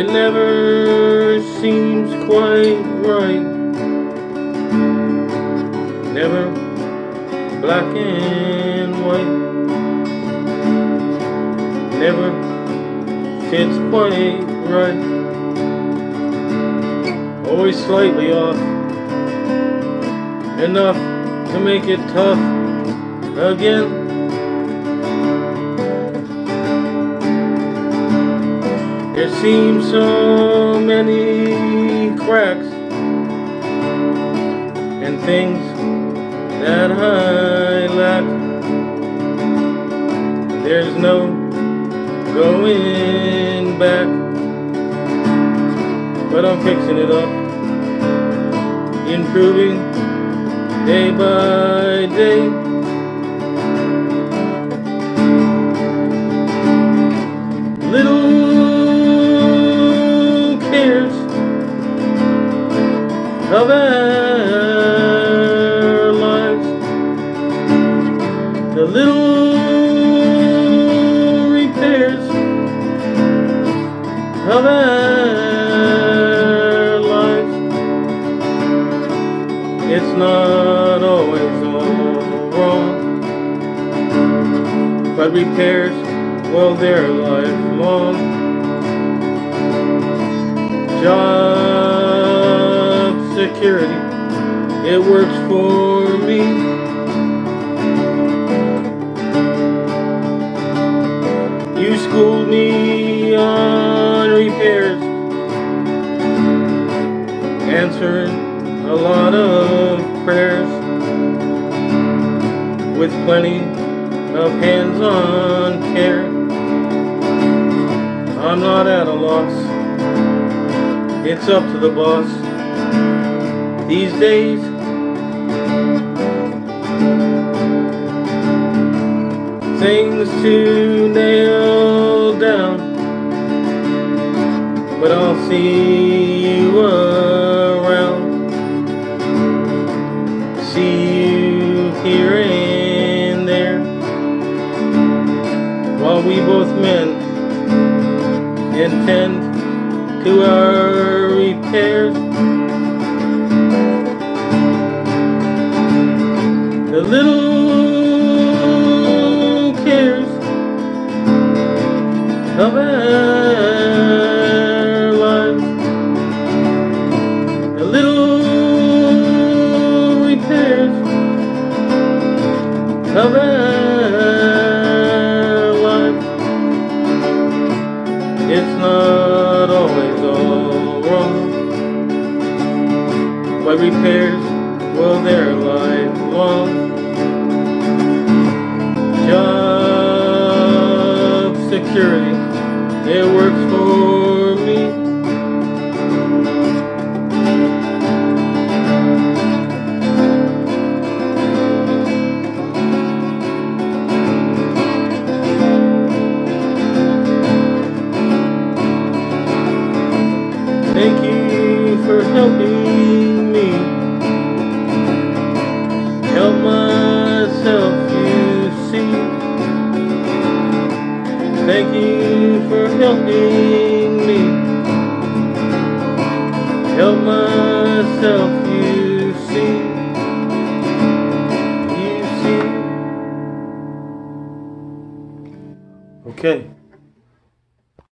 It never seems quite right. Never black and white. Never fits quite right. Always slightly off. Enough to make it tough again. There seem so many cracks and things that I lack. There's no going back, but I'm fixing it up, improving day by day. Of our lives. The little repairs of our lives. It's not always all wrong, but repairs, well, they're lifelong. Job security. It works for me. You schooled me on repairs, answering a lot of prayers with plenty of hands-on care. I'm not at a loss. It's up to the boss these days. Things to nail down, but I'll see you around. See you here and there, while we both mend intend to our repairs. The little cares of our lives, the little repairs of our lives. It's not always all wrong, but repairs, well, they're lifelong. security. Help myself you see. Thank you for helping me help myself, you see. You see. Okay.